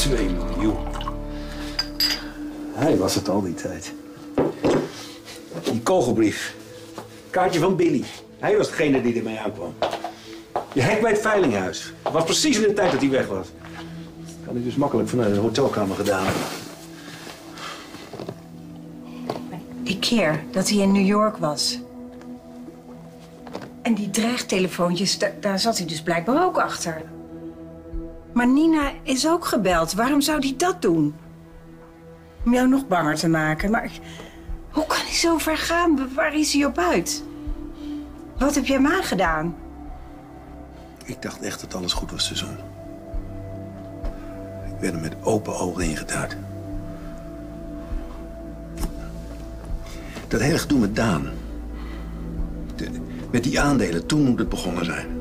2 miljoen. Hij was het al die tijd. Die kogelbrief. Kaartje van Billy. Hij was degene die ermee aankwam. Je hek bij het veilinghuis. Het was precies in de tijd dat hij weg was. Dat kan ik dus makkelijk vanuit de hotelkamer gedaan. Die keer dat hij in New York was. En die dreigtelefoontjes, da- daar zat hij dus blijkbaar ook achter. Maar Nina is ook gebeld. Waarom zou hij dat doen? Om jou nog banger te maken. Maar hoe kan hij zo ver gaan? Waar is hij op uit? Wat heb je hem aangedaan? Ik dacht echt dat alles goed was te doen. Ik werd er met open ogen ingeduid. Dat hele gedoe met Daan. Met die aandelen, toen moet het begonnen zijn.